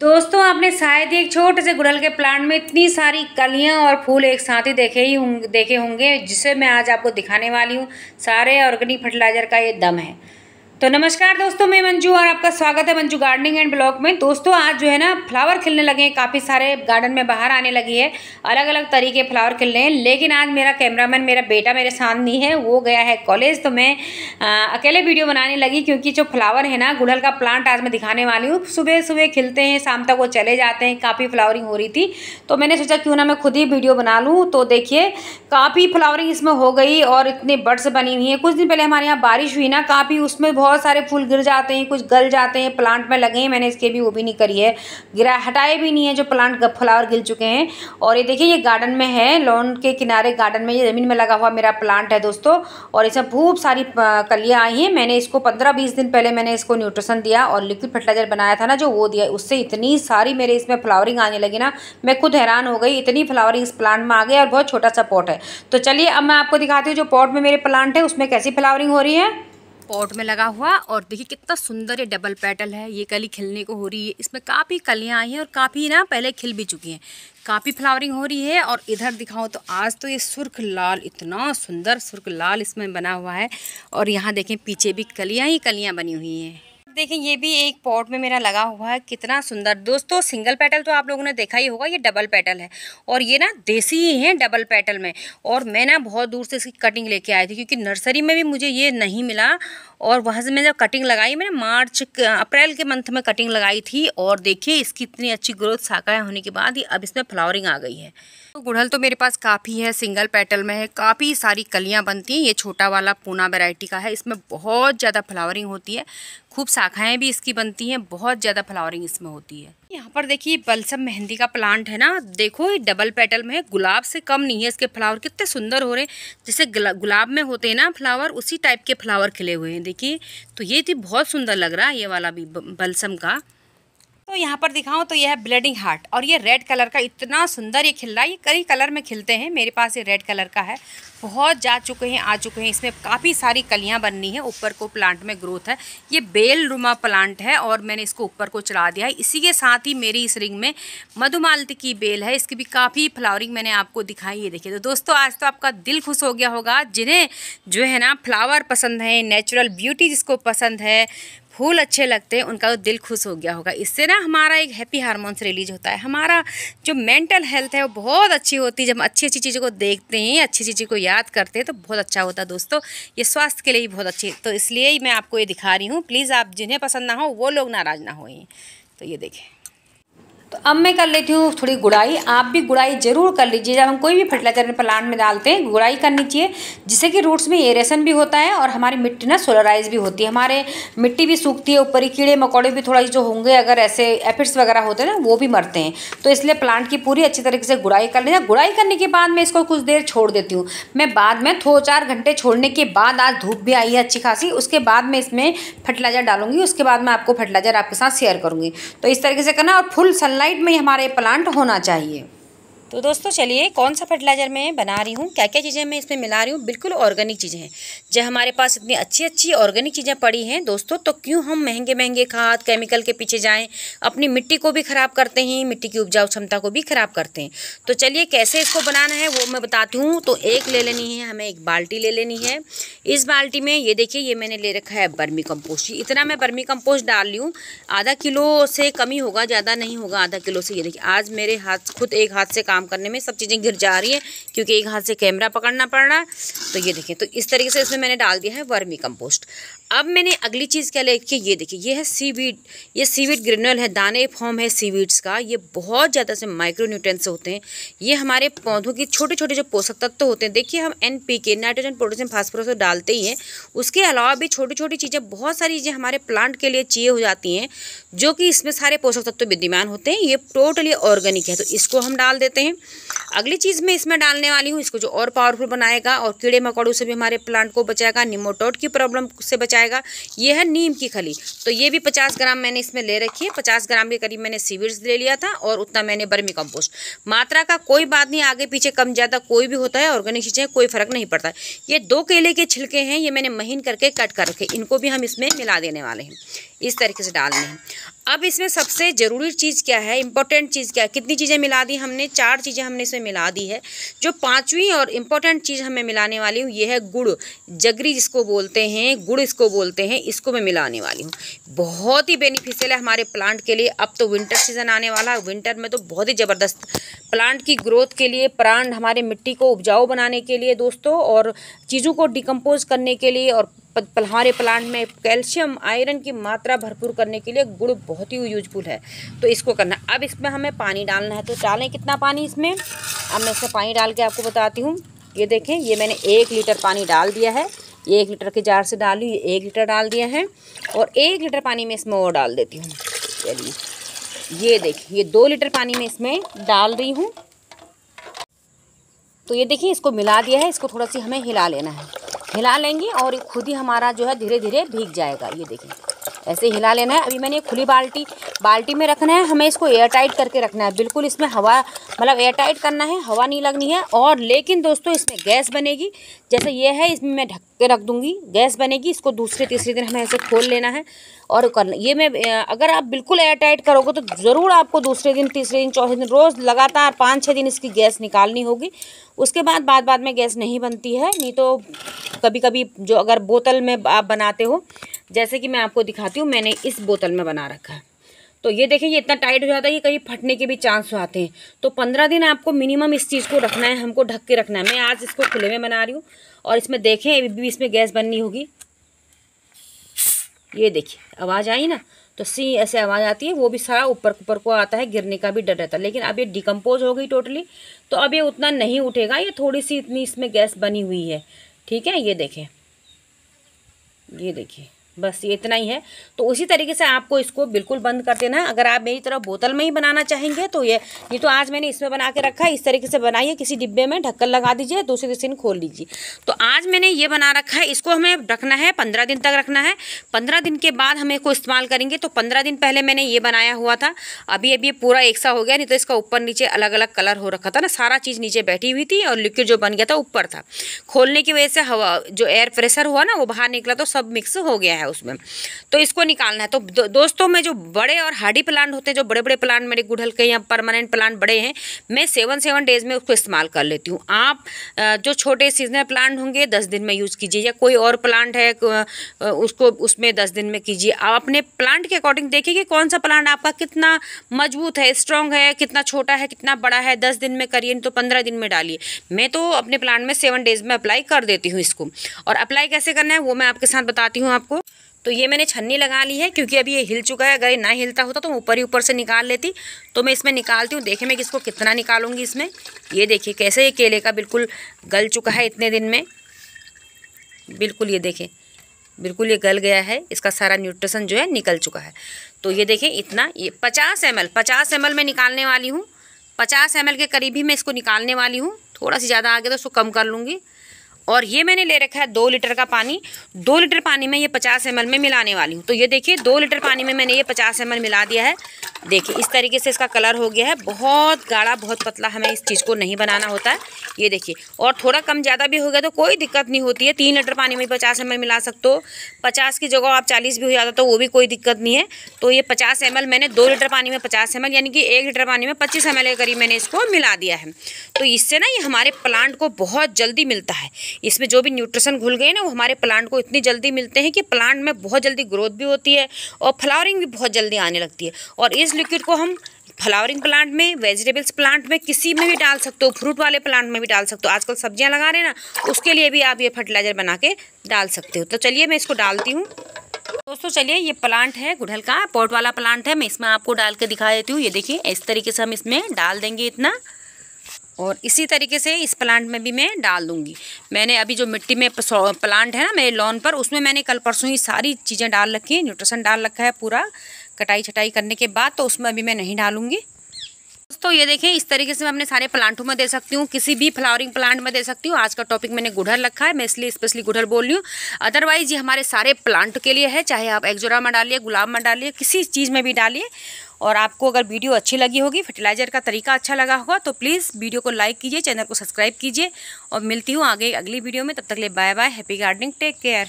दोस्तों, आपने शायद एक छोटे से गुड़हल के प्लांट में इतनी सारी कलियाँ और फूल एक साथ ही देखे ही होंगे देखे होंगे, जिसे मैं आज आपको दिखाने वाली हूँ। सारे ऑर्गेनिक फर्टिलाइज़र का ये दम है। तो नमस्कार दोस्तों मैं मंजू और आपका स्वागत है मंजू गार्डनिंग एंड ब्लॉग में। दोस्तों आज जो है ना फ्लावर खिलने लगे हैं काफ़ी सारे गार्डन में बाहर आने लगी है अलग अलग तरीके फ्लावर खिल रहे हैं लेकिन आज मेरा कैमरामैन मेरा बेटा मेरे साथ नहीं है वो गया है कॉलेज तो मैं आ, अकेले वीडियो बनाने लगी क्योंकि जो फ्लावर है ना गुड़हल का प्लांट आज मैं दिखाने वाली हूँ। सुबह सुबह खिलते हैं शाम तक वो चले जाते हैं काफ़ी फ्लावरिंग हो रही थी तो मैंने सोचा क्यों ना मैं खुद ही वीडियो बना लूँ तो देखिए काफ़ी फ्लावरिंग इसमें हो गई और इतने बर्ड्स बनी हुई हैं। कुछ दिन पहले हमारे यहाँ बारिश हुई ना काफ़ी उसमें बहुत सारे फूल गिर जाते हैं, कुछ गल जाते हैं प्लांट में लगे हैं, मैंने इसके भी वो भी नहीं करी है। गिरा, हटाए भी नहीं है जो प्लांट फ्लावर गिर चुके हैं। और ये देखिए, ये गार्डन में है लॉन के किनारे गार्डन में, ये ज़मीन में लगा हुआ मेरा प्लांट है दोस्तों। और इसमें खूब सारी कलियाँ आई हैं। मैंने इसको पंद्रह बीस दिन पहले मैंने इसको न्यूट्रिशन दिया और लिक्विड फर्टिलाइज़र बनाया था ना, जो वो दिया, उससे इतनी सारी मेरे इसमें फ्लावरिंग आने लगी ना, मैं खुद हैरान हो गई, इतनी फ्लावरिंग इस प्लांट में आ गई और बहुत छोटा सा पॉट है। तो चलिए, अब मैं आपको दिखाती हूँ जो पॉट में मेरे प्लांट है, उसमें कैसी फ्लावरिंग हो रही है। पॉट में लगा हुआ और देखिए कितना सुंदर ये डबल पेटल है। ये कली खिलने को हो रही है। इसमें काफ़ी कलियाँ आई हैं और काफ़ी ना पहले खिल भी चुकी हैं। काफ़ी फ्लावरिंग हो रही है और इधर दिखाओ तो आज तो ये सुर्ख लाल, इतना सुंदर सुर्ख लाल इसमें बना हुआ है। और यहाँ देखें पीछे भी कलियाँ ही कलियाँ बनी हुई हैं। देखें ये भी एक पॉट में मेरा लगा हुआ है, कितना सुंदर। दोस्तों, सिंगल पेटल तो आप लोगों ने देखा ही होगा, ये डबल पेटल है। और ये ना देसी ही है डबल पेटल में। और मैं ना बहुत दूर से इसकी कटिंग लेके आई थी, क्योंकि नर्सरी में भी मुझे ये नहीं मिला। और वहाँ से मैंने जब कटिंग लगाई, मैंने मार्च, अप्रैल के मंथ में कटिंग लगाई थी। और देखिए, इसकी इतनी अच्छी ग्रोथ शाखाएँ होने के बाद ही अब इसमें फ्लावरिंग आ गई है। तो गुड़हल तो मेरे पास काफ़ी है, सिंगल पेटल में है। काफ़ी सारी कलियाँ बनती हैं, ये छोटा वाला पूना वेराइटी का है। इसमें बहुत ज़्यादा फ्लावरिंग होती है, खूब शाखाएँ भी इसकी बनती हैं, बहुत ज़्यादा फ्लावरिंग इसमें होती है। यहाँ पर देखिए, बलसम मेहंदी का प्लांट है ना, देखो, ये डबल पेटल में है, गुलाब से कम नहीं है, इसके फ्लावर कितने सुंदर हो रहे हैं। जैसे गुलाब में होते हैं ना फ्लावर, उसी टाइप के फ्लावर खिले हुए हैं, देखिए। तो ये थी बहुत सुंदर लग रहा है, ये वाला भी बलसम का। तो यहाँ पर दिखाऊँ तो यह है ब्लडिंग हार्ट और ये रेड कलर का इतना सुंदर ये खिल रहा है, ये कई कलर में खिलते हैं, मेरे पास ये रेड कलर का है। बहुत जा चुके हैं, आ चुके हैं, इसमें काफ़ी सारी कलियाँ बननी है, ऊपर को प्लांट में ग्रोथ है। ये बेल रुमा प्लांट है और मैंने इसको ऊपर को चढ़ा दिया है। इसी के साथ ही मेरी इस रिंग में मधुमालती की बेल है, इसकी भी काफ़ी फ्लावरिंग मैंने आपको दिखाई है देखिए। तो दोस्तों, आज तो आपका दिल खुश हो गया होगा, जिन्हें जो है ना फ्लावर पसंद है नेचुरल ब्यूटी जिसको पसंद है फूल अच्छे लगते हैं, उनका तो दिल खुश हो गया होगा। इससे ना हमारा एक हैप्पी हारमोन्स रिलीज़ होता है। हमारा जो मेंटल हेल्थ है, वो बहुत अच्छी होती है। जब अच्छी अच्छी चीज़ों को देखते हैं, अच्छी चीज़ों को याद करते हैं तो बहुत अच्छा होता है दोस्तों। ये स्वास्थ्य के लिए भी बहुत अच्छी तो इसलिए ही मैं आपको ये दिखा रही हूँ। प्लीज़ आप जिन्हें पसंद ना हो, वो लोग नाराज़ ना हो तो ये देखें। तो अब मैं कर लेती हूँ थोड़ी गुड़ाई। आप भी गुड़ाई ज़रूर कर लीजिए जब हम कोई भी फर्टिलाइज़र प्लांट में डालते हैं, गुड़ाई करनी चाहिए, जिससे कि रूट्स में एरेशन भी होता है और हमारी मिट्टी ना सोलराइज भी होती है। हमारे मिट्टी भी सूखती है, ऊपर ही कीड़े मकोड़े भी थोड़ा जो होंगे, अगर ऐसे एफिड्स वगैरह होते हैं ना, वो भी मरते हैं। तो इसलिए प्लांट की पूरी अच्छी तरीके से गुड़ाई कर लीजिए। गुड़ाई करने के बाद मैं इसको कुछ देर छोड़ देती हूँ। मैं बाद में दो चार घंटे छोड़ने के बाद आज धूप भी आई है अच्छी खासी। उसके बाद मैं इसमें फर्टिलाइज़र डालूँगी। उसके बाद मैं आपको फर्टिलाइज़र आपके साथ शेयर करूँगी। तो इस तरीके से करना और फुल सनलाइट में हमारे प्लांट होना चाहिए। तो दोस्तों, चलिए कौन सा फर्टिलाइज़र मैं बना रही हूँ क्या क्या चीज़ें मैं इसमें मिला रही हूँ, बिल्कुल ऑर्गेनिक चीज़ें हैं। जब हमारे पास इतनी अच्छी अच्छी ऑर्गेनिक चीज़ें पड़ी हैं, दोस्तों तो क्यों हम महँगे महँगे खाद केमिकल के पीछे जाएँ, अपनी मिट्टी को भी ख़राब करते हैं, मिट्टी की उपजाऊ क्षमता को भी ख़राब करते हैं। तो चलिए कैसे इसको बनाना है, वो मैं बताती हूँ। तो एक ले लेनी है, हमें एक बाल्टी ले लेनी है। इस बाल्टी में, ये देखिए, ये मैंने ले रखा है बर्मी कम्पोस्ट इतना मैं बर्मी कम्पोस्ट डाल ली हूँ, आधा किलो से कमी होगा, ज़्यादा नहीं होगा, आधा किलो से। ये देखिए, आज मेरे हाथ, खुद एक हाथ से काम करने में सब चीज़ें गिर जा रही है, क्योंकि एक हाथ से कैमरा पकड़ना पड़ रहा है। तो ये देखें तो इस तरीके से इसमें मैंने डाल दिया है वर्मी कंपोस्ट। अब मैंने अगली चीज़ क्या लेके ये देखिए, ये है सीवीड ये सीवीड ग्रेनुअल है, दाने फॉर्म है सीवीड्स का। ये बहुत ज़्यादा से माइक्रो न्यूट्रेंट्स होते हैं। ये हमारे पौधों के छोटे छोटे जो पोषक तत्व होते हैं, देखिए हम N P K nitrogen potassium phosphorus तो डालते ही हैं। उसके अलावा भी छोटी छोटी चीज़ें, बहुत सारी चीज़ें हमारे प्लांट के लिए चाहिए हो जाती हैं, जो कि इसमें सारे पोषक तत्व विद्यमान होते हैं। ये टोटली ऑर्गेनिक है तो इसको हम डाल देते हैं। अगली चीज़ मैं इसमें डालने वाली हूँ, इसको जो और पावरफुल बनाएगा और कीड़े मकोड़ों से भी हमारे प्लांट को बचाएगा। निमोटोट की प्रॉब्लम से बचाएगा। जाएगा। ये है नीम की खली। तो ये भी पचास ग्राम मैंने इसमें ले रखी है। पचास ग्राम के करीब मैंने सीविड्स ले लिया था और उतना मैंने बर्मी कंपोस्ट। मात्रा का कोई बात नहीं, आगे पीछे कम ज़्यादा कोई भी होता है, ऑर्गेनिक चीज़ें, कोई फ़र्क नहीं पड़ता। ये दो केले के छिलके हैं, ये मैंने महीन करके कट कर रखे इनको भी हम इसमें मिला देने वाले हैं। इस तरीके से डालने हैं। अब इसमें सबसे ज़रूरी चीज़ क्या है? इम्पोर्टेंट चीज़ क्या है? कितनी चीज़ें मिला दी हमने? चार चीज़ें हमने इसमें मिला दी है। जो पांचवी और इम्पोर्टेंट चीज़ हमें मिलाने वाली हूँ, ये है गुड़। जगरी जिसको बोलते हैं, गुड़ इसको बोलते हैं, इसको मैं मिलाने वाली हूँ। बहुत ही बेनिफिशियल है हमारे प्लांट के लिए। अब तो विंटर सीज़न आने वाला है। विंटर में तो बहुत ही ज़बरदस्त। प्लांट की ग्रोथ के लिए प्लांट हमारे मिट्टी को उपजाऊ बनाने के लिए दोस्तों और चीज़ों को डिकम्पोज करने के लिए और हमारे प्लांट में कैल्शियम आयरन की मात्रा भरपूर करने के लिए गुड़ बहुत ही यूजफुल है। तो इसको करना, अब इसमें हमें पानी डालना है तो डालें कितना पानी इसमें? अब मैं इसमें पानी डाल के आपको बताती हूँ। ये देखें, ये मैंने एक लीटर पानी डाल दिया है। ये एक लीटर के जार से डाली ये एक लीटर डाल दिया है। और एक लीटर पानी में इसमें और डाल देती हूँ। चलिए, ये देखिए, ये दो लीटर पानी में इसमें डाल रही हूँ। तो ये देखिए, इसको मिला दिया है, इसको थोड़ा सी हमें हिला लेना है। हिला लेंगे और खुद ही हमारा जो है धीरे धीरे भीग जाएगा। ये देखिए। ऐसे हिला लेना है। अभी मैंने ये खुली बाल्टी बाल्टी में रखना है। हमें इसको एयर टाइट करके रखना है। बिल्कुल इसमें हवा मतलब एयर टाइट करना है, हवा नहीं लगनी है। और लेकिन दोस्तों, इसमें गैस बनेगी। जैसे ये है, इसमें मैं ढक के रख दूँगी। गैस बनेगी, इसको दूसरे, तीसरे दिन हमें ऐसे खोल लेना है। और करना, ये मैं अगर आप बिल्कुल एयर टाइट करोगे तो ज़रूर आपको दूसरे दिन, तीसरे दिन, चौथे दिन, रोज़ लगातार पाँच छः दिन इसकी गैस निकालनी होगी। उसके बाद बाद बाद में गैस नहीं बनती है। नहीं तो कभी कभी जो अगर बोतल में आप बनाते हो जैसे कि मैं आपको दिखाती हूँ, मैंने इस बोतल में बना रखा है। तो ये देखें ये इतना टाइट हो जाता है कि कहीं फटने के भी चांस आते हैं। तो पंद्रह दिन आपको मिनिमम इस चीज़ को रखना है, हमको ढक के रखना है। मैं आज इसको खुले में बना रही हूँ और इसमें देखें, अभी भी इसमें गैस बननी होगी। ये देखिए, आवाज़ आई ना? तो सी ऐसे आवाज़ आती है, वो भी सारा ऊपर ऊपर को आता है, गिरने का भी डर रहता है। लेकिन अब ये डिकम्पोज हो गई टोटली तो अब ये उतना नहीं उठेगा, ये थोड़ी सी इतनी इसमें गैस बनी हुई है। ठीक है, ये देखें। ये देखिए। बस ये इतना ही है। तो उसी तरीके से आपको इसको बिल्कुल बंद कर देना अगर आप मेरी तरफ़ बोतल में ही बनाना चाहेंगे तो ये ये तो आज मैंने इसमें बना के रखा है। इस तरीके से बनाइए, किसी डिब्बे में ढक्कन लगा दीजिए, दूसरे दिन खोल लीजिए। तो आज मैंने ये बना रखा है। इसको हमें रखना है, पंद्रह दिन तक रखना है। पंद्रह दिन के बाद हम इसको इस्तेमाल करेंगे। तो पंद्रह दिन पहले मैंने ये बनाया हुआ था। अभी अभी पूरा एक सा हो गया, नहीं तो इसका ऊपर नीचे अलग अलग कलर हो रखा था ना। सारा चीज़ नीचे बैठी हुई थी और लिक्विड जो बन गया था, ऊपर था। खोलने की वजह से हवा, जो एयर प्रेशर हुआ ना, वो बाहर निकला तो सब मिक्स हो गया है। उसमें। तो इसको निकालना है। तो दो, दोस्तों में जो बड़े और हार्डी प्लांट होते हैं जो बड़े बड़े प्लांट मेरे गुड़हल के या परमानेंट प्लांट बड़े हैं मैं सेवन सेवन डेज़ में उसको इस्तेमाल कर लेती हूँ। आप जो छोटे सीजनल प्लांट होंगे दस दिन में यूज़ कीजिए या कोई और प्लांट है उसको उसमें दस दिन में कीजिए। आप अपने प्लांट के अकॉर्डिंग देखिए कि कौन सा प्लांट आपका कितना मज़बूत है स्ट्रॉन्ग है कितना छोटा है कितना बड़ा है दस दिन में करिए तो पंद्रह दिन में डालिए। मैं तो अपने प्लांट में सेवन डेज़ में अप्लाई कर देती हूँ इसको। और अप्लाई कैसे करना है वो मैं आपके साथ बताती हूँ आपको। तो ये मैंने छन्नी लगा ली है, क्योंकि अभी ये हिल चुका है। अगर ये ना हिलता होता तो ऊपर ही ऊपर से निकाल लेती। तो मैं इसमें निकालती हूँ। देखे मैं किसको कितना निकालूँगी इसमें। ये देखिए कैसे ये केले का बिल्कुल गल चुका है इतने दिन में। बिल्कुल ये देखें, बिल्कुल ये गल गया है। इसका सारा न्यूट्रिशन जो है निकल चुका है। तो ये देखें इतना, ये पचास एम एल, पचास एम एल में निकालने वाली हूँ। पचास एम एल के करीब ही मैं इसको निकालने वाली हूँ। थोड़ा सी ज़्यादा आगे तो उसको कम कर लूँगी। और ये मैंने ले रखा है दो लीटर का पानी। दो लीटर पानी में ये पचास एम में मिलाने वाली हूँ। तो ये देखिए, दो लीटर पानी में मैंने ये पचास एम मिला दिया है। देखिए, इस तरीके से इसका कलर हो गया है। बहुत गाढ़ा, बहुत पतला हमें इस चीज़ को नहीं बनाना होता। है ये देखिए, और थोड़ा कम ज़्यादा भी हो गया तो कोई दिक्कत नहीं होती है। तीन लीटर पानी में पचास एम मिला सकते हो। पचास की जगह आप चालीस भी हो जाता तो वो भी कोई दिक्कत नहीं है। तो ये पचास एम मैंने दो लीटर पानी में पचास एम यानी कि एक लीटर पानी में पच्चीस एम के करीब मैंने इसको मिला दिया है। तो इससे ना ये हमारे प्लांट को बहुत जल्दी मिलता है। इसमें जो भी न्यूट्रिशन घुल गए ना, वो हमारे प्लांट को इतनी जल्दी मिलते हैं कि प्लांट में बहुत जल्दी ग्रोथ भी होती है और फ्लावरिंग भी बहुत जल्दी आने लगती है। और इस लिक्विड को हम फ्लावरिंग प्लांट में वेजिटेबल्स प्लांट में, किसी में भी डाल सकते हो फ्रूट वाले प्लांट में भी डाल सकते हो। आजकल सब्ज़ियाँ लगा रहे हैं ना, उसके लिए भी आप ये फर्टिलाइज़र बना के डाल सकते हो। तो चलिए मैं इसको डालती हूँ। दोस्तों, चलिए ये प्लांट है, गुड़हल का पॉट वाला प्लांट है। मैं इसमें आपको डाल के दिखा देती हूँ। ये देखिए, इस तरीके से हम इसमें डाल देंगे इतना। और इसी तरीके से इस प्लांट में भी मैं डाल दूँगी। मैंने अभी जो मिट्टी में प्लांट है ना मेरे लॉन पर, उसमें मैंने कल परसों ही सारी चीज़ें डाल रखी हैं न्यूट्रिशन डाल रखा है पूरा। कटाई छटाई करने के बाद तो उसमें अभी मैं नहीं डालूँगी। दोस्तों, ये देखें इस तरीके से मैं अपने सारे प्लांटों में दे सकती हूँ। किसी भी फ्लावरिंग प्लांट में दे सकती हूँ। आज का टॉपिक मैंने गुड़हल रखा है। मैं इसलिए स्पेशली गुड़हल बोल रही हूँ। अदरवाइज़, ये हमारे सारे प्लांट के लिए है। चाहे आप एक्जोरा में डालिए, गुलाब में डालिए, किसी चीज़ में भी डालिए। और आपको अगर वीडियो अच्छी लगी होगी फर्टिलाइज़र का तरीका अच्छा लगा होगा तो प्लीज़ वीडियो को लाइक कीजिए, चैनल को सब्सक्राइब कीजिए। और मिलती हूँ आगे अगली वीडियो में। तब तक ले bye bye happy gardening take care